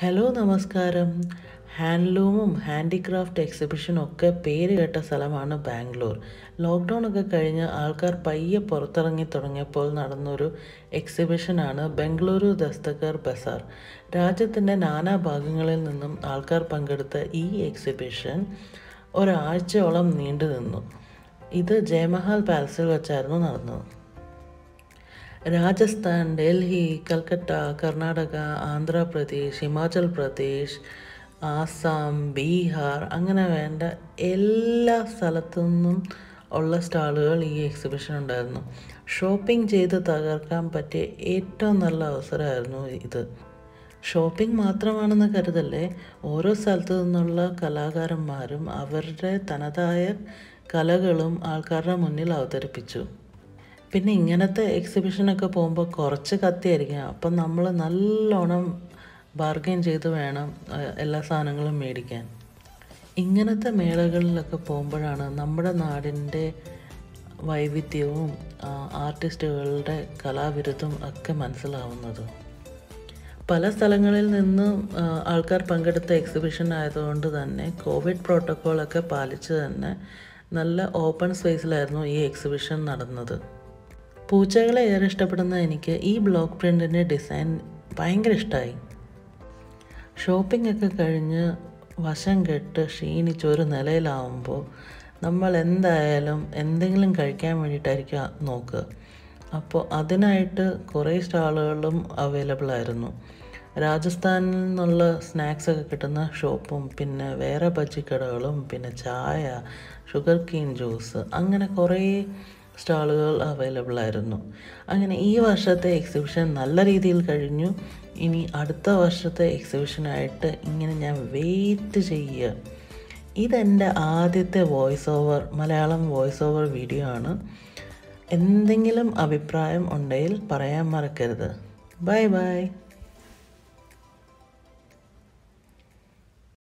Hello നമസ്കാരം. ഹാൻഡ്ലൂമും handicraft എക്സിബിഷനും ഒക്കെ പേര് കേട്ട സ്ഥലമാണ് ബാംഗ്ലൂർ. ലോക്ക്ഡൗൺ ഒക്കെ കഴിഞ്ഞ് ആൾക്കാർ പയ്യെ പുറത്തിറങ്ങി തുടങ്ങിയപ്പോൾ നടന്നൊരു എക്സിബിഷനാണ് ബംഗളൂരു ദസ്തകർ ബസാർ. രാജ്യത്തിന്റെ നാനാ ഭാഗങ്ങളിൽ നിന്നും ആൾക്കാർ പങ്കെടുത്ത ഈ എക്സിബിഷൻ ഒരാഴ്ചയോളം നീണ്ടു നിന്നു ഇത് ജയമഹാൽ പാലസിൽ വെച്ചായിരുന്നു നടന്നത്. രാജസ്ഥാൻ ഡൽഹി കൽക്കട്ട കർണാടക ആന്ധ്രാപ്രദേശ് ഹിമാചൽ പ്രദേശ് ആസാം ബീഹാർ അങ്ങനെ വേണ്ട എല്ലാ സ്ഥലത്തു നിന്നും ഉള്ള സ്റ്റാളുകൾ ഈ എക്സിബിഷൻ ഉണ്ടായിരുന്നു. ഷോപ്പിംഗ് ചെയ്ത് തകർക്കാൻ പറ്റിയ ഏറ്റവും നല്ല അവസരമായിരുന്നു ഇത്. ഷോപ്പിംഗ് മാത്രമാണെന്ന് കരുതല്ലേ? ഓരോ സ്ഥലത്തു നിന്നുള്ള കലാകാരന്മാരും അവരുടെ തനതായ കലകളും ആൾക്കാരുടെ മുന്നിൽ അവതരിപ്പിച്ചു. പിന്നെ ഇങ്ങനത്തെ എക്സിബിഷനൊക്കെ പോകുമ്പോൾ കുറച്ച് കത്തിയായിരിക്കും. അപ്പം നമ്മൾ നല്ലോണം ബാർഗെയിൻ ചെയ്ത് വേണം എല്ലാ സാധനങ്ങളും മേടിക്കാൻ. ഇങ്ങനത്തെ മേളകളിലൊക്കെ പോകുമ്പോഴാണ് നമ്മുടെ നാടിന്റെ വൈവിധ്യവും ആർട്ടിസ്റ്റുകളുടെ കലാവിരുദ്ധം ഒക്കെ മനസ്സിലാവുന്നത്. പല സ്ഥലങ്ങളിൽ നിന്നും ആൾക്കാർ പങ്കെടുത്ത എക്സിബിഷൻ ആയതുകൊണ്ട് തന്നെ കോവിഡ് പ്രോട്ടോക്കോളൊക്കെ പാലിച്ച് തന്നെ നല്ല ഓപ്പൺ സ്പേസിലായിരുന്നു ഈ എക്സിബിഷൻ നടന്നത്. പൂച്ചകളെ ഏറെ ഇഷ്ടപ്പെടുന്ന എനിക്ക് ഈ ബ്ലോക്ക് പ്രിന്റിന്റെ ഡിസൈൻ ഭയങ്കര ഇഷ്ടമായി ഷോപ്പിംഗ് ഒക്കെ കഴിഞ്ഞ് വശം കെട്ട് ക്ഷീണിച്ച് ഒരു നിലയിലാവുമ്പോൾ നമ്മൾ എന്തായാലും എന്തെങ്കിലും കഴിക്കാൻ വേണ്ടിയിട്ടായിരിക്കും നോക്കുക. അപ്പോൾ അതിനായിട്ട് കുറേ സ്റ്റാളുകളും അവൈലബിൾ ആയിരുന്നു. രാജസ്ഥാനിൽ നിന്നുള്ള സ്നാക്സ് ഒക്കെ കിട്ടുന്ന ഷോപ്പും പിന്നെ വേറെ ബജ്ജിക്കടകളും പിന്നെ ചായ ഷുഗർ കീൻ ജ്യൂസ് അങ്ങനെ കുറേ സ്റ്റാളുകൾ അവൈലബിൾ ആയിരുന്നു. അങ്ങനെ ഈ വർഷത്തെ എക്സിബിഷൻ നല്ല രീതിയിൽ കഴിഞ്ഞു. ഇനി അടുത്ത വർഷത്തെ എക്സിബിഷനായിട്ട് ഇങ്ങനെ ഞാൻ വെയിറ്റ് ചെയ്യുക. ഇതെന്റെ ആദ്യത്തെ voice over Malayalam voice over video ആണ്. എന്തെങ്കിലും അഭിപ്രായം ഉണ്ടെങ്കിൽ പറയാൻ മറക്കരുത്. Bye bye